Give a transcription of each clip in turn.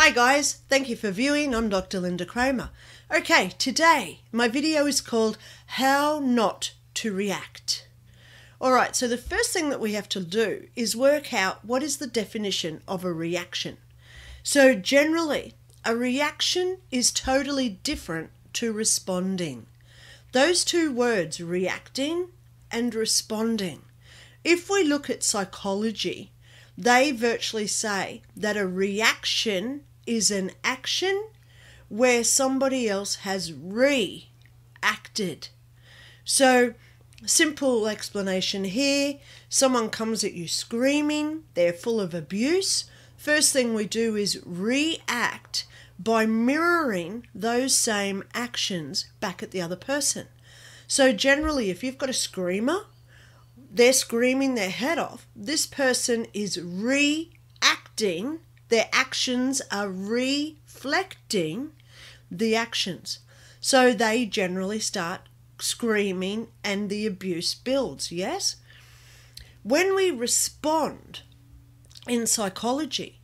Hi guys, thank you for viewing. I'm Dr. Lynda Cramer. Okay, today my video is called How Not to React. Alright, so the first thing that we have to do is work out what is the definition of a reaction. So, generally, a reaction is totally different to responding. Those two words, reacting and responding. If we look at psychology, they virtually say that a reaction is an action where somebody else has reacted. So, simple explanation here someone comes at you screaming, they're full of abuse. First thing we do is react by mirroring those same actions back at the other person. So, generally, if you've got a screamer, they're screaming their head off. This person is reacting, their actions are reflecting the actions. So, they generally start screaming and the abuse builds, yes? When we respond in psychology,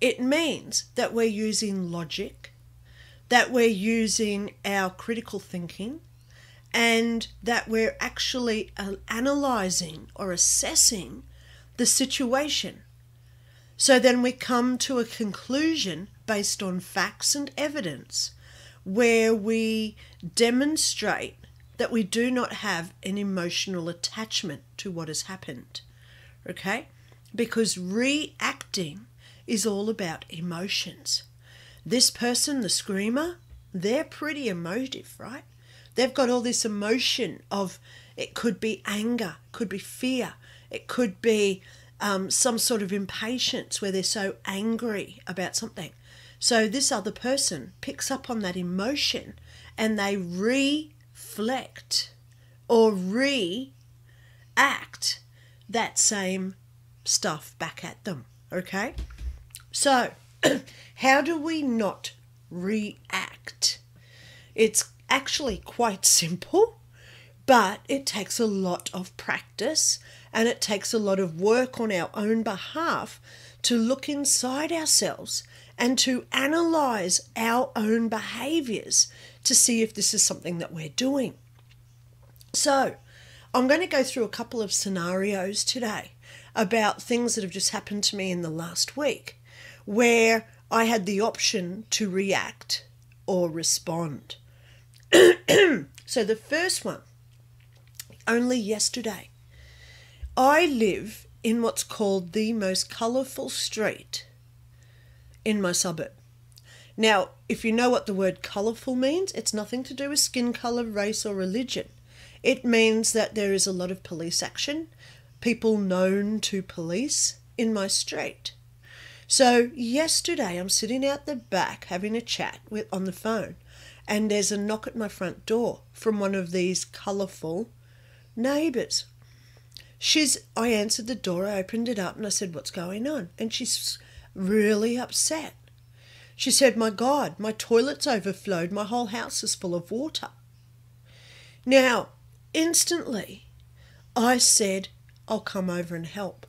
it means that we're using logic, that we're using our critical thinking, and that we're actually analyzing or assessing the situation. So then we come to a conclusion based on facts and evidence where we demonstrate that we do not have an emotional attachment to what has happened. Okay? Because reacting is all about emotions. This person, the screamer, they're pretty emotive, right? They've got all this emotion of it could be anger, could be fear, it could be um, some sort of impatience where they're so angry about something. So this other person picks up on that emotion and they reflect or react that same stuff back at them. Okay? So, how do we not react? It's actually quite simple, but it takes a lot of practice and it takes a lot of work on our own behalf to look inside ourselves and to analyze our own behaviors to see if this is something that we're doing. So, I'm going to go through a couple of scenarios today about things that have just happened to me in the last week where I had the option to react or respond. so the first one, only yesterday, I live in what's called the most colourful street in my suburb. Now, if you know what the word colourful means, it's nothing to do with skin colour, race, or religion. It means that there is a lot of police action, people known to police in my street. So, yesterday I'm sitting out the back having a chat with, on the phone and there's a knock at my front door from one of these colourful neighbours. She's I answered the door, I opened it up and I said, What's going on? And she's really upset. She said, My God, my toilet's overflowed, my whole house is full of water. Now, instantly, I said, I'll come over and help.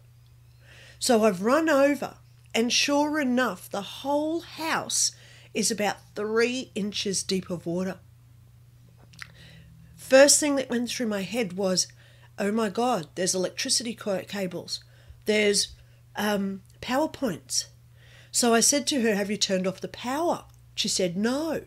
So I've run over, and sure enough, the whole house is about three inches deep of water. First thing that went through my head was, oh my God, there's electricity cables, there's um, power points. So I said to her, Have you turned off the power? She said, No.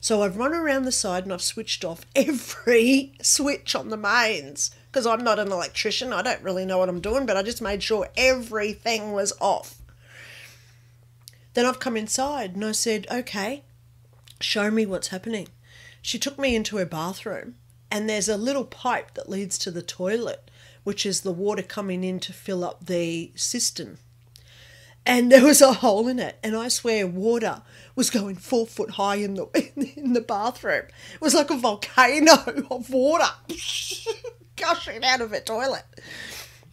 So I've run around the side and I've switched off every switch on the mains because I'm not an electrician. I don't really know what I'm doing, but I just made sure everything was off. Then I've come inside and I said, okay, show me what's happening. She took me into her bathroom and there's a little pipe that leads to the toilet, which is the water coming in to fill up the cistern. And there was a hole in it, and I swear water was going four foot high in the in the bathroom. It was like a volcano of water gushing out of a toilet.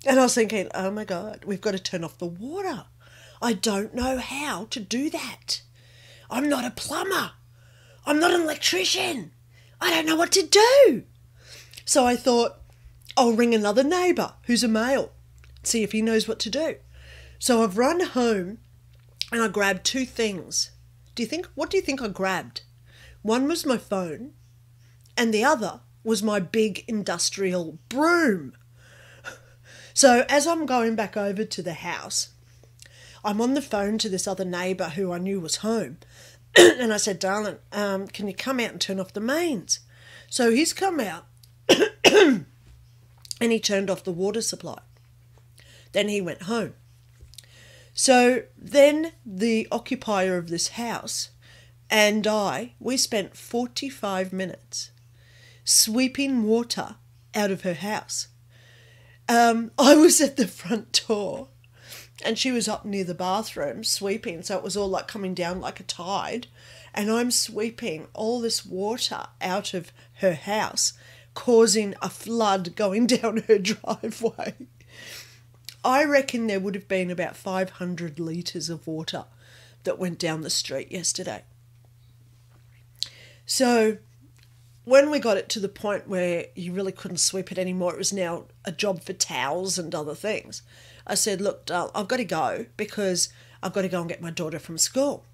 And I was thinking, oh my god, we've got to turn off the water. I don't know how to do that. I'm not a plumber. I'm not an electrician. I don't know what to do. So I thought, I'll ring another neighbour who's a male, see if he knows what to do. So I've run home and I grabbed two things Do you think what do you think I grabbed? One was my phone and the other was my big industrial broom. So as I'm going back over to the house, I'm on the phone to this other neighbour who I knew was home. and I said, darling, um, can you come out and turn off the mains? So he's come out and he turned off the water supply. Then he went home. So then the occupier of this house and I, we spent 45 minutes sweeping water out of her house. Um, I was at the front door and she was up near the bathroom sweeping, so it was all like coming down like a tide. And I'm sweeping all this water out of her house, causing a flood going down her driveway. I reckon there would have been about 500 litres of water that went down the street yesterday. So when we got it to the point where you really couldn't sweep it anymore, it was now a job for towels and other things. I said, Look, I've got to go because I've got to go and get my daughter from school.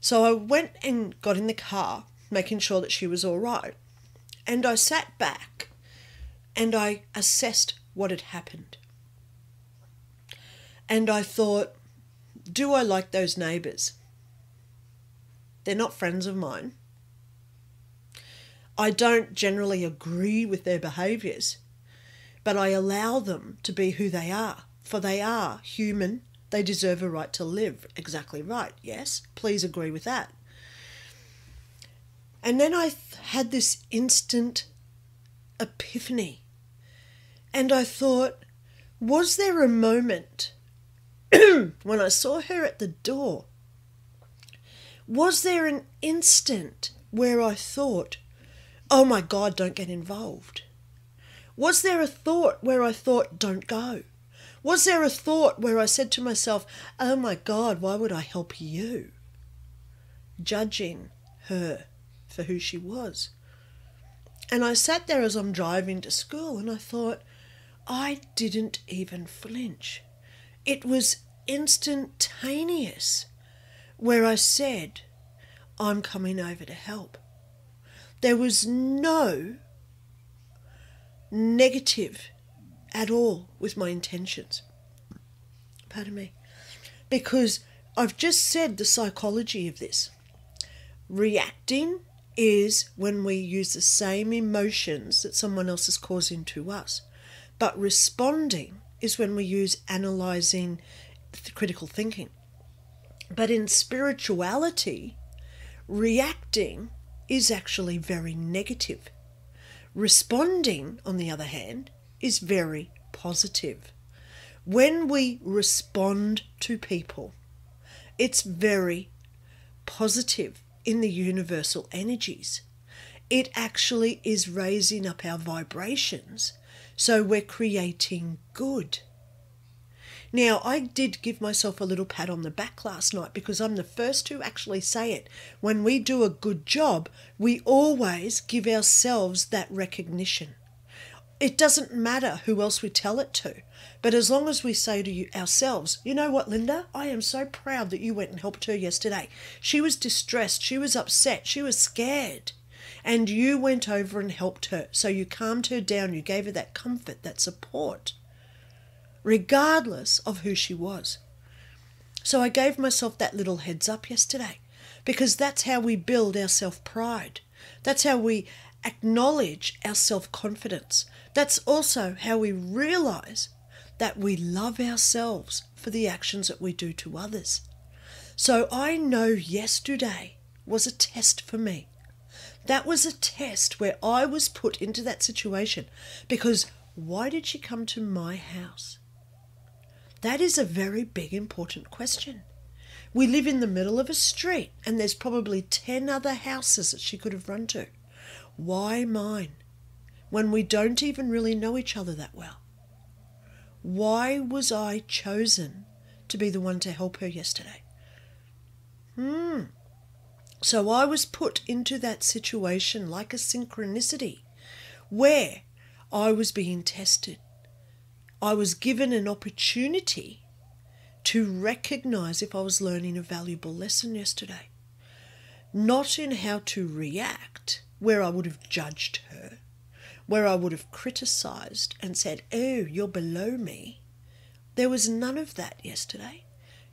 So I went and got in the car, making sure that she was all right. And I sat back and I assessed what had happened. And I thought, do I like those neighbours? They're not friends of mine. I don't generally agree with their behaviours, but I allow them to be who they are, for they are human. They deserve a right to live. Exactly right. Yes, please agree with that. And then I had this instant epiphany. And I thought, was there a moment when I saw her at the door, was there an instant where I thought, oh my God, don't get involved? Was there a thought where I thought, don't go? Was there a thought where I said to myself, oh my God, why would I help you? Judging her for who she was. And I sat there as I'm driving to school and I thought, I didn't even flinch. It was instantaneous where I said, I'm coming over to help. There was no negative at all with my intentions. Pardon me. Because I've just said the psychology of this. Reacting is when we use the same emotions that someone else is causing to us. But responding is when we use analyzing critical thinking. But in spirituality, reacting is actually very negative. Responding, on the other hand, is very positive. When we respond to people, it's very positive in the universal energies. It actually is raising up our vibrations, so we're creating good. Now, I did give myself a little pat on the back last night because I'm the first to actually say it. When we do a good job, we always give ourselves that recognition. It doesn't matter who else we tell it to, but as long as we say to you ourselves, you know what, Lynda, I am so proud that you went and helped her yesterday. She was distressed, she was upset, she was scared. And you went over and helped her. So you calmed her down, you gave her that comfort, that support regardless of who she was. So I gave myself that little heads up yesterday because that's how we build our self pride. That's how we acknowledge our self confidence. That's also how we realize that we love ourselves for the actions that we do to others. So I know yesterday was a test for me. That was a test where I was put into that situation because why did she come to my house? That is a very big, important question. We live in the middle of a street and there's probably 10 other houses that she could have run to. Why mine? When we don't even really know each other that well. Why was I chosen to be the one to help her yesterday? Hmm. So I was put into that situation like a synchronicity where I was being tested I was given an opportunity to recognize if I was learning a valuable lesson yesterday. not in how to react, where I would have judged her, where I would have criticized and said, Oh, you're below me. There was none of that yesterday.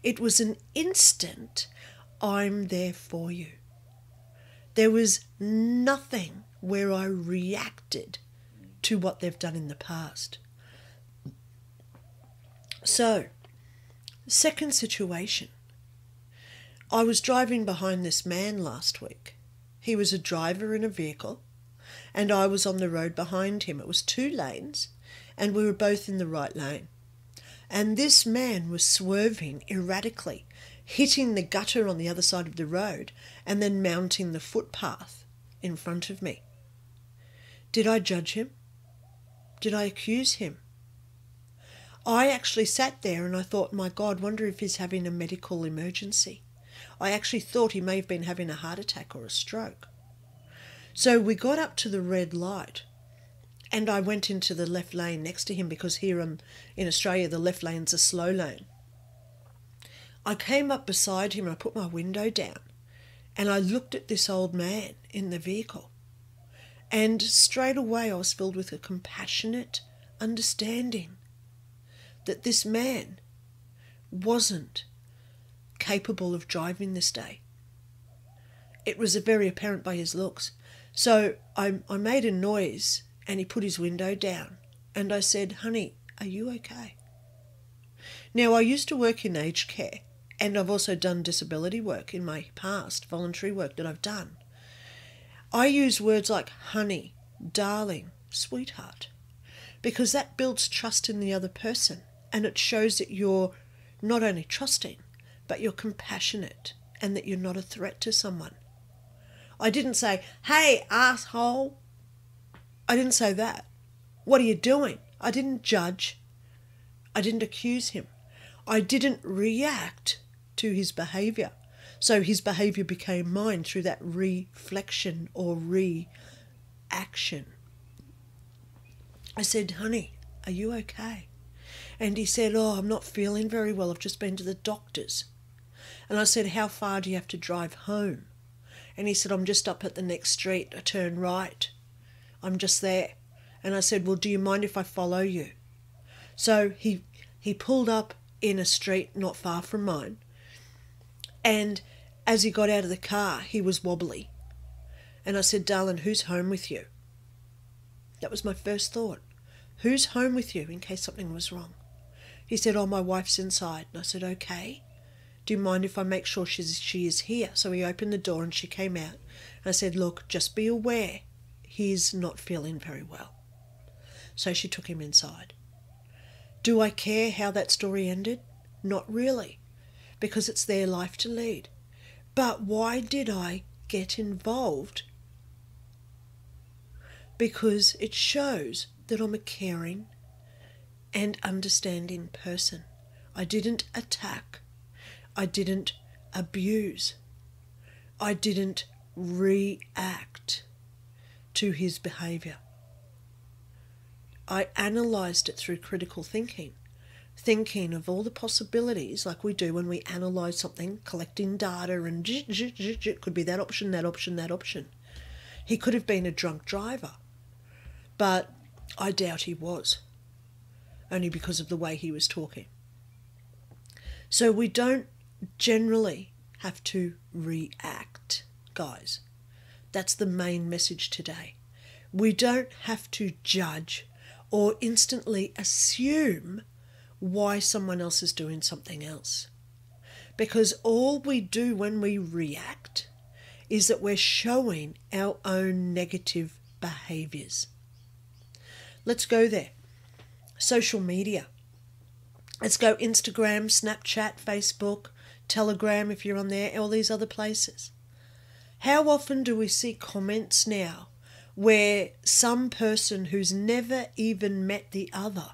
It was an instant, I'm there for you. There was nothing where I reacted to what they've done in the past. So, second situation. I was driving behind this man last week. He was a driver in a vehicle, and I was on the road behind him. It was two lanes, and we were both in the right lane. And this man was swerving erratically, hitting the gutter on the other side of the road, and then mounting the footpath in front of me. Did I judge him? Did I accuse him? I actually sat there and I thought, my God, wonder if he's having a medical emergency. I actually thought he may have been having a heart attack or a stroke. So we got up to the red light and I went into the left lane next to him because here in, in Australia the left lane's a slow lane. I came up beside him and I put my window down and I looked at this old man in the vehicle. And straight away I was filled with a compassionate understanding that this man wasn't capable of driving this day. It was very apparent by his looks. So I, I made a noise and he put his window down. And I said, Honey, are you okay? Now, I used to work in aged care and I've also done disability work in my past, voluntary work that I've done. I use words like honey, darling, sweetheart, because that builds trust in the other person and it shows that you're not only trusting, but you're compassionate and that you're not a threat to someone. I didn't say, hey, asshole. I didn't say that. What are you doing? I didn't judge. I didn't accuse him. I didn't react to his behavior. So his behavior became mine through that reflection or reaction. I said, honey, are you okay? And he said, oh, I'm not feeling very well. I've just been to the doctor's. And I said, how far do you have to drive home? And he said, I'm just up at the next street. I turn right. I'm just there. And I said, well, do you mind if I follow you? So he he pulled up in a street not far from mine and as he got out of the car, he was wobbly. And I said, Darling, who's home with you? That was my first thought. Who's home with you in case something was wrong? He said, Oh, my wife's inside. And I said, Okay. Do you mind if I make sure she's, she is here? So he opened the door and she came out. And I said, Look, just be aware he's not feeling very well. So she took him inside. Do I care how that story ended? Not really because it's their life to lead. But why did I get involved? Because it shows that I'm a caring and understanding person. I didn't attack. I didn't abuse. I didn't react to his behavior. I analyzed it through critical thinking thinking of all the possibilities like we do when we analyze something, collecting data, and it could be that option, that option, that option. He could have been a drunk driver, but I doubt he was, only because of the way he was talking. So we don't generally have to react, guys. That's the main message today. We don't have to judge or instantly assume why someone else is doing something else. Because all we do when we react is that we're showing our own negative behaviors. Let's go there. Social media. Let's go Instagram, Snapchat, Facebook, Telegram if you're on there, all these other places. How often do we see comments now where some person who's never even met the other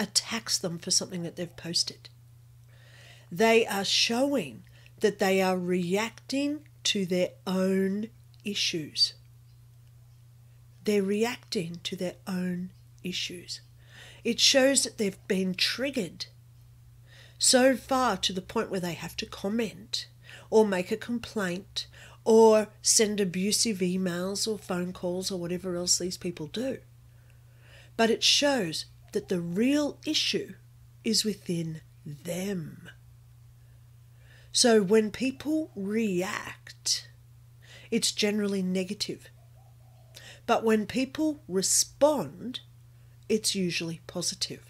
attacks them for something that they've posted. They are showing that they are reacting to their own issues. They're reacting to their own issues. It shows that they've been triggered so far to the point where they have to comment or make a complaint or send abusive emails or phone calls or whatever else these people do. But it shows that the real issue is within them. So when people react, it's generally negative. But when people respond, it's usually positive.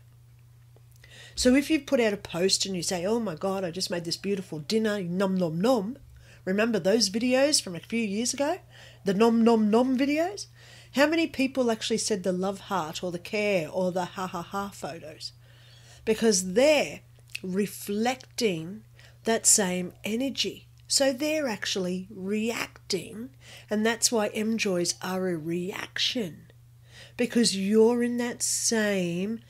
So if you put out a post and you say, Oh my God, I just made this beautiful dinner, nom nom nom, remember those videos from a few years ago? The nom nom nom videos? How many people actually said the love heart or the care or the ha ha ha photos? Because they're reflecting that same energy. So they're actually reacting, and that's why emojis are a reaction because you're in that same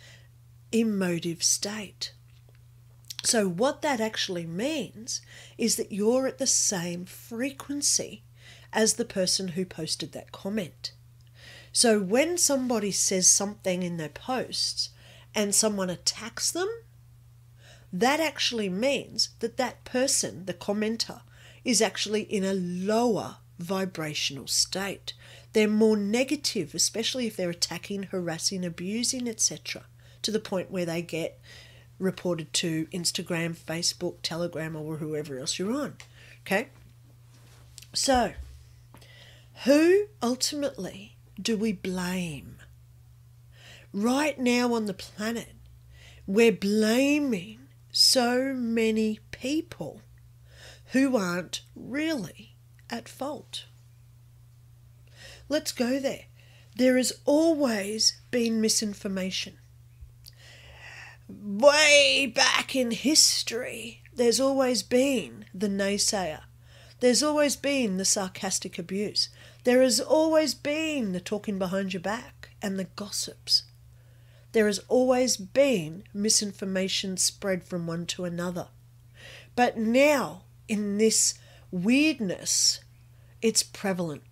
emotive state. So, what that actually means is that you're at the same frequency as the person who posted that comment. So, when somebody says something in their posts and someone attacks them, that actually means that that person, the commenter, is actually in a lower vibrational state. They're more negative, especially if they're attacking, harassing, abusing, etc., to the point where they get reported to Instagram, Facebook, Telegram, or whoever else you're on. Okay? So, who ultimately do we blame? Right now on the planet, we're blaming so many people who aren't really at fault. Let's go there. There has always been misinformation. Way back in history, there's always been the naysayer. There's always been the sarcastic abuse. There has always been the talking behind your back and the gossips. There has always been misinformation spread from one to another. But now in this weirdness, it's prevalent.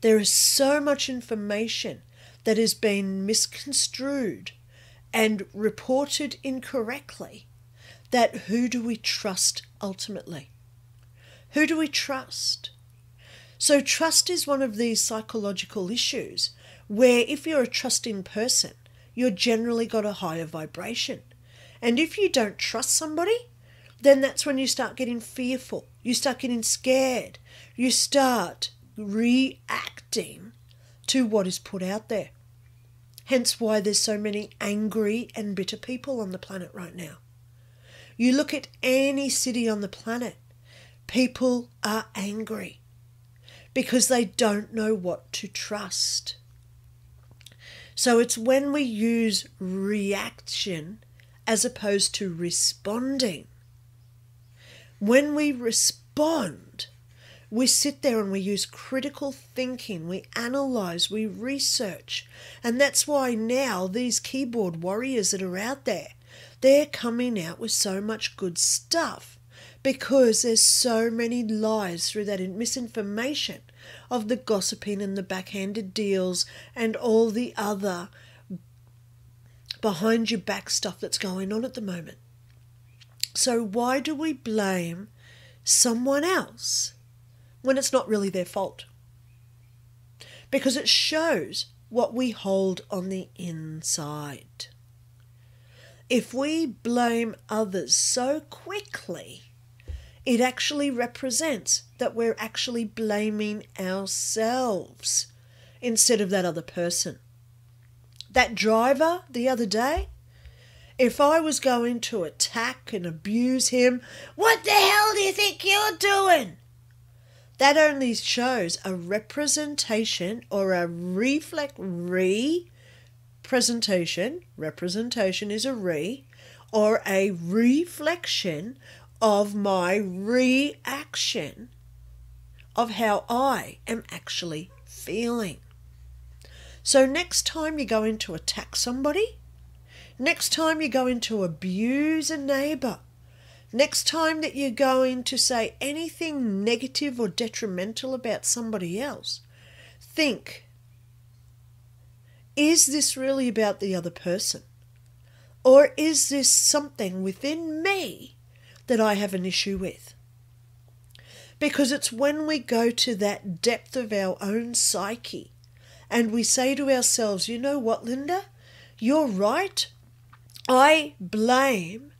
There is so much information that has been misconstrued and reported incorrectly that who do we trust ultimately? Who do we trust? So, trust is one of these psychological issues where if you're a trusting person, you're generally got a higher vibration. And if you don't trust somebody, then that's when you start getting fearful. You start getting scared. You start reacting to what is put out there. Hence why there's so many angry and bitter people on the planet right now. You look at any city on the planet, people are angry because they don't know what to trust. So it's when we use reaction as opposed to responding when we respond, we sit there and we use critical thinking, we analyze, we research. And that's why now these keyboard warriors that are out there, they're coming out with so much good stuff because there's so many lies through that misinformation of the gossiping and the backhanded deals and all the other behind your back stuff that's going on at the moment. So, why do we blame someone else when it's not really their fault? Because it shows what we hold on the inside. If we blame others so quickly, it actually represents that we're actually blaming ourselves instead of that other person. That driver the other day, if I was going to attack and abuse him, what the hell do you think you're doing? That only shows a representation or a reflect re presentation. Representation is a re or a reflection of my reaction of how I am actually feeling. So, next time you're going to attack somebody, Next time you're going to abuse a neighbour, next time that you're going to say anything negative or detrimental about somebody else, think is this really about the other person? Or is this something within me that I have an issue with? Because it's when we go to that depth of our own psyche and we say to ourselves, you know what, Lynda? You're right. I blame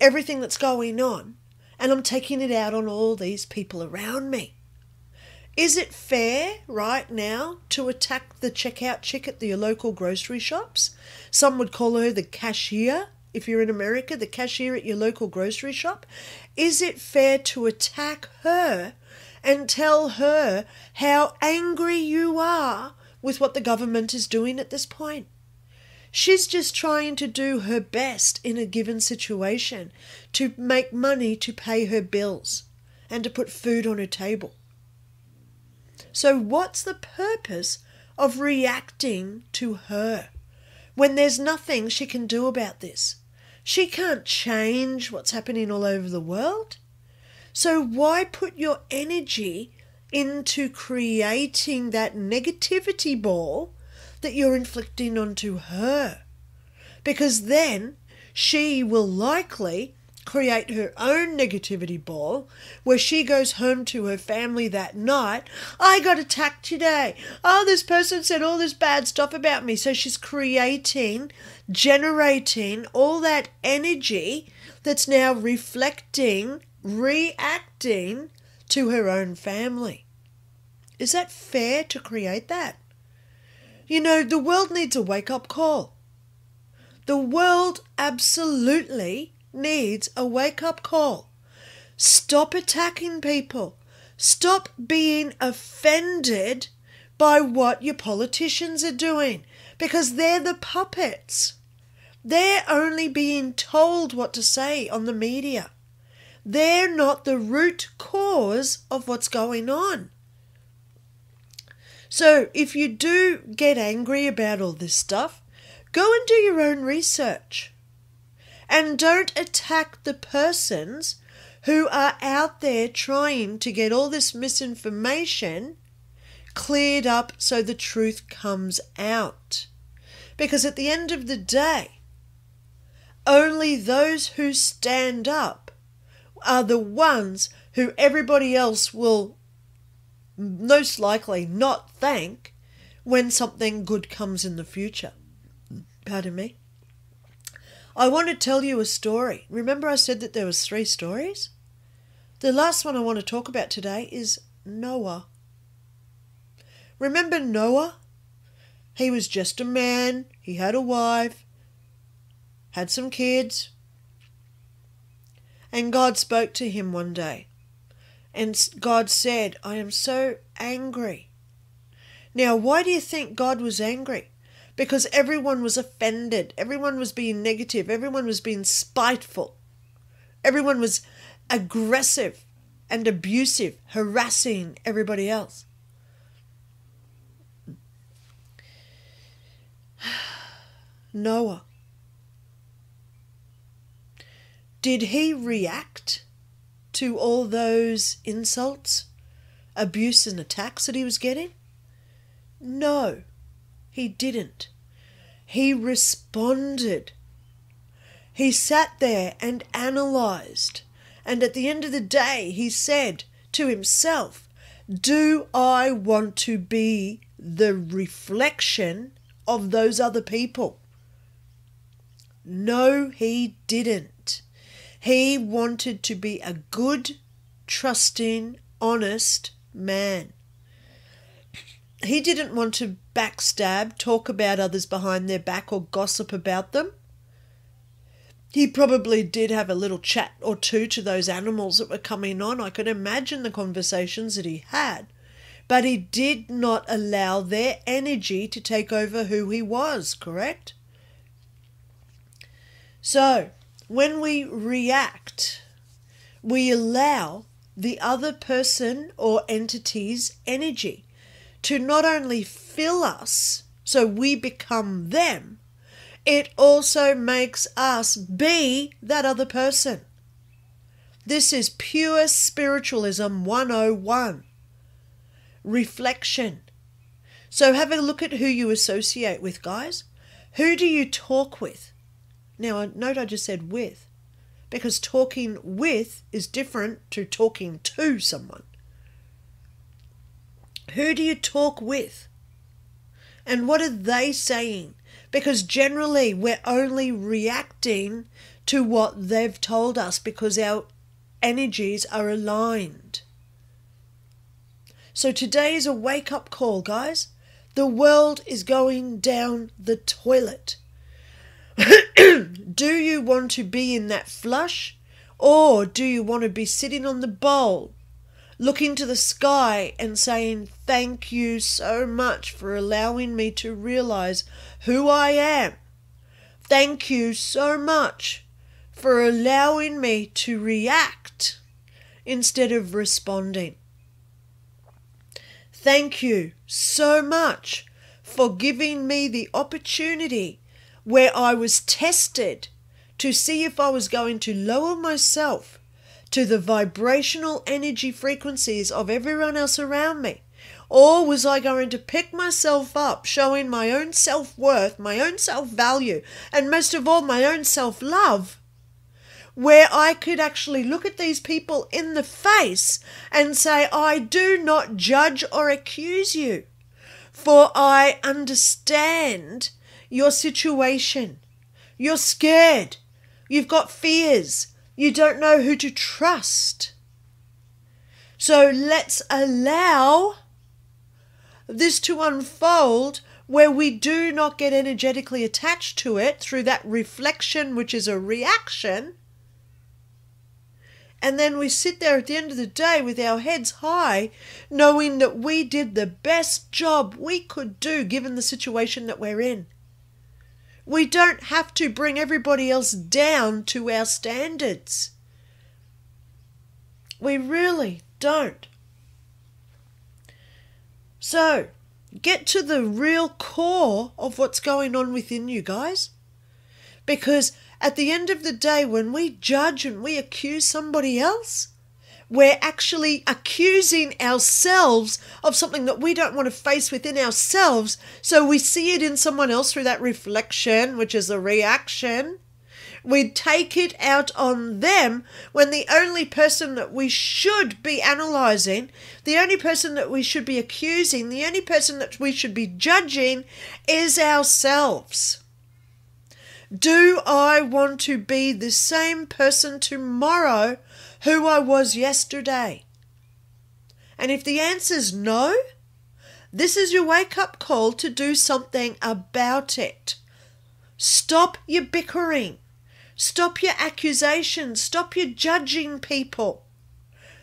everything that's going on and I'm taking it out on all these people around me. Is it fair right now to attack the checkout chick at the local grocery shops? Some would call her the cashier if you're in America, the cashier at your local grocery shop? Is it fair to attack her and tell her how angry you are with what the government is doing at this point? She's just trying to do her best in a given situation to make money to pay her bills and to put food on her table. So, what's the purpose of reacting to her when there's nothing she can do about this? She can't change what's happening all over the world. So, why put your energy into creating that negativity ball that you're inflicting onto her? Because then she will likely create her own negativity ball where she goes home to her family that night. I got attacked today. Oh, this person said all this bad stuff about me. So she's creating, generating all that energy that's now reflecting, reacting to her own family. Is that fair to create that? You know, the world needs a wake up call. The world absolutely needs a wake up call. Stop attacking people. Stop being offended by what your politicians are doing because they're the puppets. They're only being told what to say on the media. They're not the root cause of what's going on. So, if you do get angry about all this stuff, go and do your own research. And don't attack the persons who are out there trying to get all this misinformation cleared up so the truth comes out. Because at the end of the day, only those who stand up are the ones who everybody else will most likely not thank when something good comes in the future. Pardon me. I want to tell you a story. Remember I said that there was three stories? The last one I want to talk about today is Noah. Remember Noah? He was just a man, he had a wife, had some kids. And God spoke to him one day. And God said, I am so angry. Now, why do you think God was angry? because everyone was offended, everyone was being negative, everyone was being spiteful, everyone was aggressive and abusive, harassing everybody else. Noah. Did he react to all those insults, abuse, and attacks that he was getting? No. He didn't. He responded. He sat there and analyzed. And at the end of the day, he said to himself, Do I want to be the reflection of those other people? No, he didn't. He wanted to be a good, trusting, honest man. He didn't want to backstab, talk about others behind their back, or gossip about them. He probably did have a little chat or two to those animals that were coming on. I could imagine the conversations that he had. But he did not allow their energy to take over who he was, correct? So, when we react, we allow the other person or entity's energy to not only fill us so we become them, it also makes us be that other person. This is pure spiritualism 101. Reflection. So have a look at who you associate with, guys. Who do you talk with? Now, note I just said with, because talking with is different to talking to someone. Who do you talk with? And what are they saying? Because generally we're only reacting to what they've told us because our energies are aligned. So today is a wake up call, guys. The world is going down the toilet. do you want to be in that flush? Or do you want to be sitting on the bowl, looking to the sky and saying, Thank you so much for allowing me to realize who I am? Thank you so much for allowing me to react instead of responding. Thank you so much for giving me the opportunity where I was tested to see if I was going to lower myself to the vibrational energy frequencies of everyone else around me. Or was I going to pick myself up, showing my own self worth, my own self value, and most of all, my own self love, where I could actually look at these people in the face and say, I do not judge or accuse you, for I understand your situation. You're scared. You've got fears. You don't know who to trust. So let's allow this to unfold where we do not get energetically attached to it through that reflection, which is a reaction. And then we sit there at the end of the day with our heads high, knowing that we did the best job we could do given the situation that we're in. We don't have to bring everybody else down to our standards. We really don't. So, get to the real core of what's going on within you guys. Because at the end of the day, when we judge and we accuse somebody else, we're actually accusing ourselves of something that we don't want to face within ourselves. So we see it in someone else through that reflection, which is a reaction. We take it out on them when the only person that we should be analyzing, the only person that we should be accusing, the only person that we should be judging is ourselves. Do I want to be the same person tomorrow who I was yesterday? And if the answer is no, this is your wake up call to do something about it. Stop your bickering. Stop your accusations. Stop your judging people.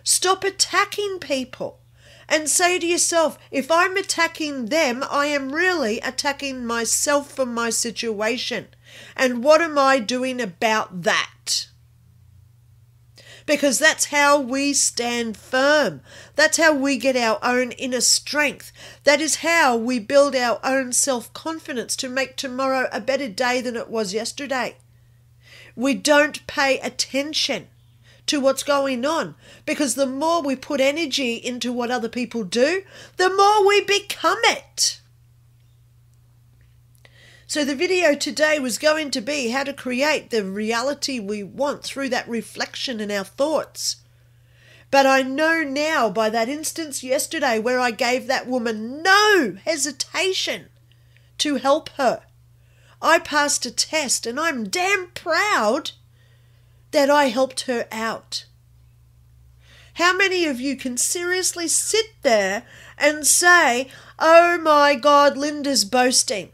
Stop attacking people. And say to yourself, if I'm attacking them, I am really attacking myself for my situation. And what am I doing about that? Because that's how we stand firm. That's how we get our own inner strength. That is how we build our own self confidence to make tomorrow a better day than it was yesterday. We don't pay attention to what's going on because the more we put energy into what other people do, the more we become it. So the video today was going to be how to create the reality we want through that reflection in our thoughts. But I know now by that instance yesterday where I gave that woman no hesitation to help her. I passed a test and I'm damn proud that I helped her out. How many of you can seriously sit there and say, Oh my God, Lynda's boasting?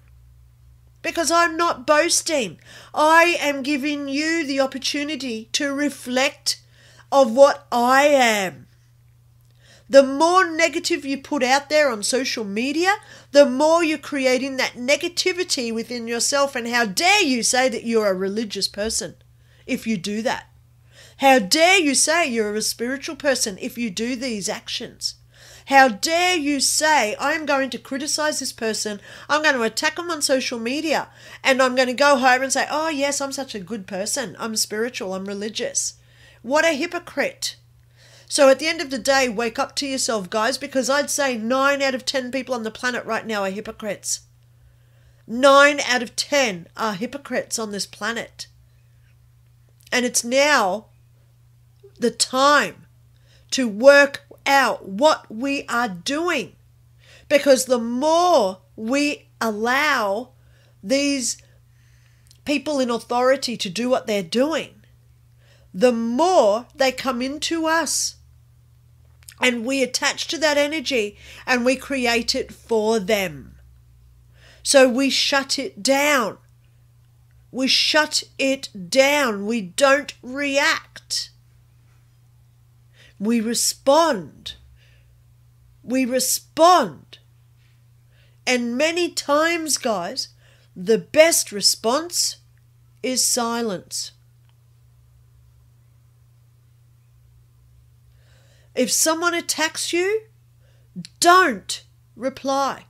Because I'm not boasting. I am giving you the opportunity to reflect of what I am. The more negative you put out there on social media, the more you're creating that negativity within yourself. And how dare you say that you're a religious person if you do that? How dare you say you're a spiritual person if you do these actions? How dare you say, I'm going to criticize this person, I'm going to attack them on social media, and I'm going to go home and say, oh, yes, I'm such a good person, I'm spiritual, I'm religious. What a hypocrite. So at the end of the day, wake up to yourself, guys, because I'd say nine out of 10 people on the planet right now are hypocrites. Nine out of 10 are hypocrites on this planet. And it's now the time to work out what we are doing Because the more we allow these people in authority to do what they're doing, the more they come into us. And we attach to that energy and we create it for them. So we shut it down. We shut it down. We don't react. We respond. We respond. And many times, guys, the best response is silence. If someone attacks you, don't reply.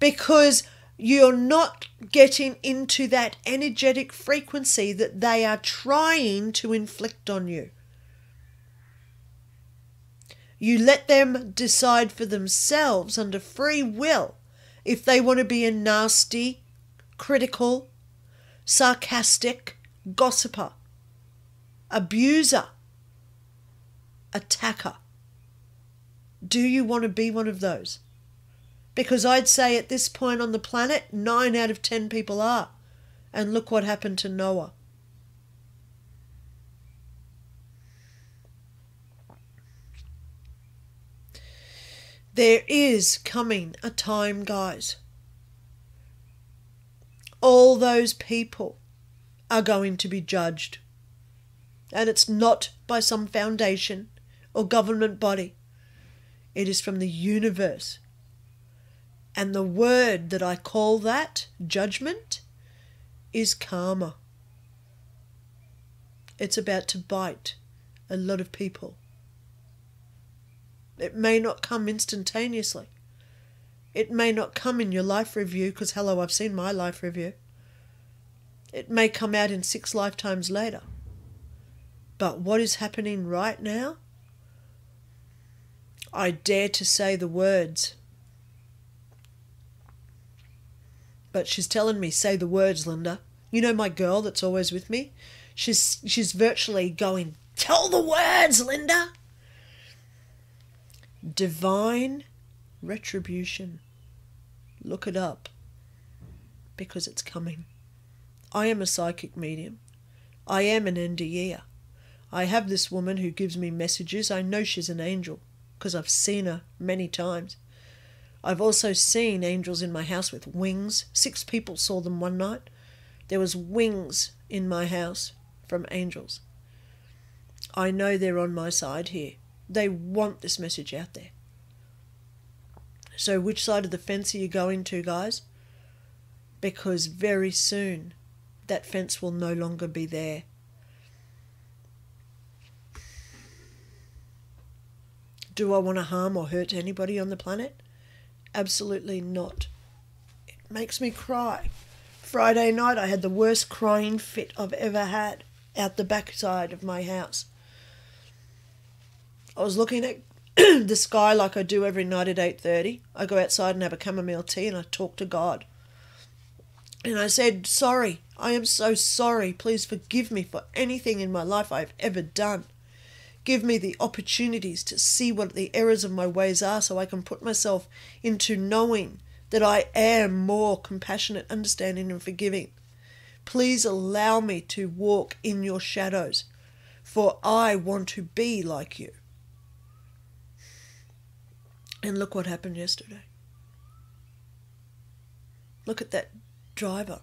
Because you're not getting into that energetic frequency that they are trying to inflict on you. You let them decide for themselves under free will if they want to be a nasty, critical, sarcastic gossiper, abuser, attacker. Do you want to be one of those? Because I'd say at this point on the planet, nine out of ten people are. And look what happened to Noah. There is coming a time, guys. All those people are going to be judged. And it's not by some foundation or government body, it is from the universe and the word that I call that, judgment, is karma. It's about to bite a lot of people. It may not come instantaneously. It may not come in your life review, because hello, I've seen my life review. It may come out in six lifetimes later. But what is happening right now? I dare to say the words but she's telling me, say the words, Lynda. You know my girl that's always with me? She's she's virtually going, tell the words, Lynda. Divine retribution. Look it up. Because it's coming. I am a psychic medium. I am an NDE. I have this woman who gives me messages. I know she's an angel because I've seen her many times. I've also seen angels in my house with wings. Six people saw them one night. There was wings in my house from angels. I know they're on my side here. They want this message out there. So which side of the fence are you going to, guys? Because very soon that fence will no longer be there. Do I want to harm or hurt anybody on the planet? Absolutely not. It makes me cry. Friday night, I had the worst crying fit I've ever had out the backside of my house. I was looking at the sky like I do every night at 8:30. I go outside and have a chamomile tea and I talk to God. And I said, "Sorry. I am so sorry. Please forgive me for anything in my life I've ever done. Give me the opportunities to see what the errors of my ways are so I can put myself into knowing that I am more compassionate, understanding, and forgiving. Please allow me to walk in your shadows, for I want to be like you. And look what happened yesterday. Look at that driver.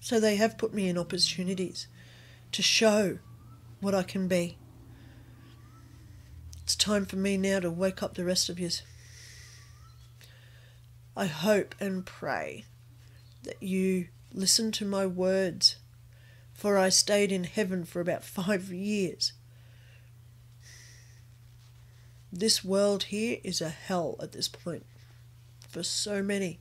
So they have put me in opportunities to show what I can be. It's time for me now to wake up the rest of you. I hope and pray that you listen to my words, for I stayed in heaven for about five years. This world here is a hell at this point for so many.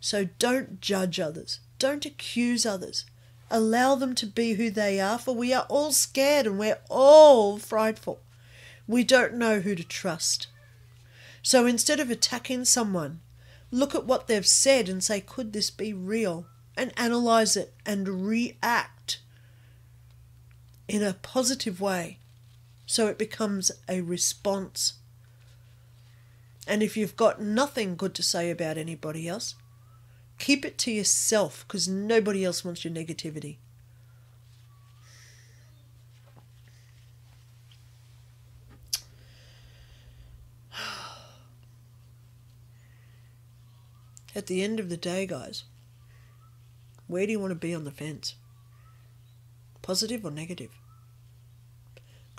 So don't judge others, don't accuse others. Allow them to be who they are, for we are all scared and we're all frightful we don't know who to trust. So instead of attacking someone, look at what they've said and say, could this be real? And analyze it and react in a positive way so it becomes a response. And if you've got nothing good to say about anybody else, keep it to yourself because nobody else wants your negativity. At the end of the day, guys, where do you want to be on the fence? Positive or negative?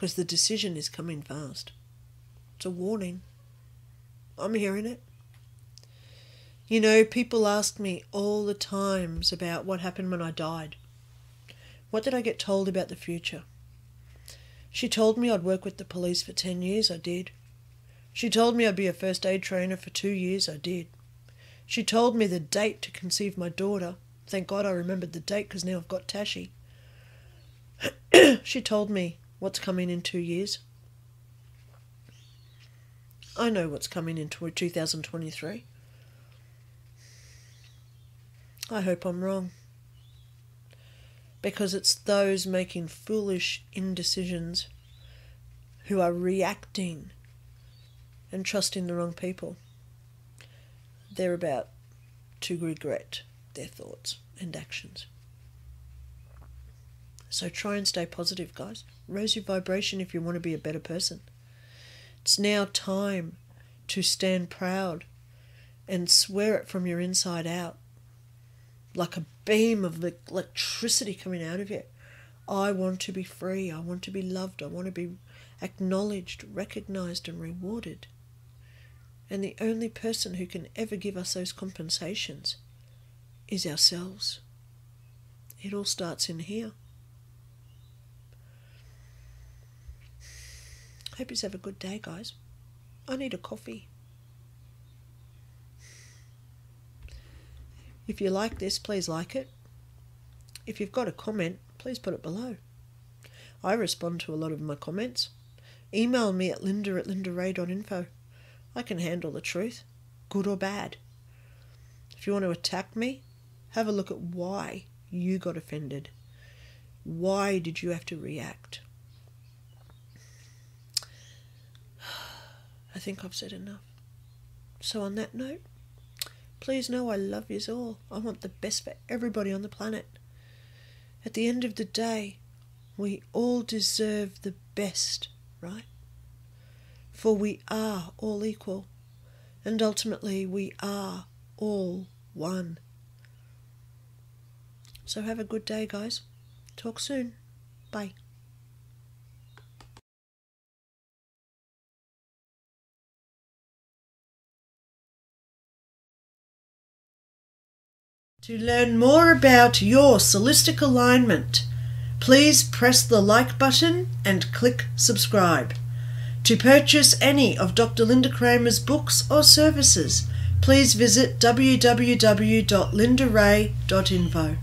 Because the decision is coming fast. It's a warning. I'm hearing it. You know, people ask me all the times about what happened when I died. What did I get told about the future? She told me I'd work with the police for 10 years, I did. She told me I'd be a first aid trainer for two years, I did. She told me the date to conceive my daughter. Thank God I remembered the date because now I've got Tashi. she told me what's coming in two years. I know what's coming in 2023. I hope I'm wrong. Because it's those making foolish indecisions who are reacting and trusting the wrong people. They're about to regret their thoughts and actions. So try and stay positive, guys. Raise your vibration if you want to be a better person. It's now time to stand proud and swear it from your inside out like a beam of electricity coming out of you. I want to be free. I want to be loved. I want to be acknowledged, recognized, and rewarded. And the only person who can ever give us those compensations is ourselves. It all starts in here. Hope you have a good day, guys. I need a coffee. If you like this, please like it. If you've got a comment, please put it below. I respond to a lot of my comments. Email me at lynda at lyndarae.info. I can handle the truth, good or bad. If you want to attack me, have a look at why you got offended. Why did you have to react? Think I've said enough. So, on that note, please know I love you all. I want the best for everybody on the planet. At the end of the day, we all deserve the best, right? For we are all equal, and ultimately we are all one. So have a good day, guys. Talk soon. Bye. To learn more about your solistic alignment, please press the like button and click subscribe. To purchase any of Dr. Lynda Cramer's books or services, please visit www.lyndarae.info.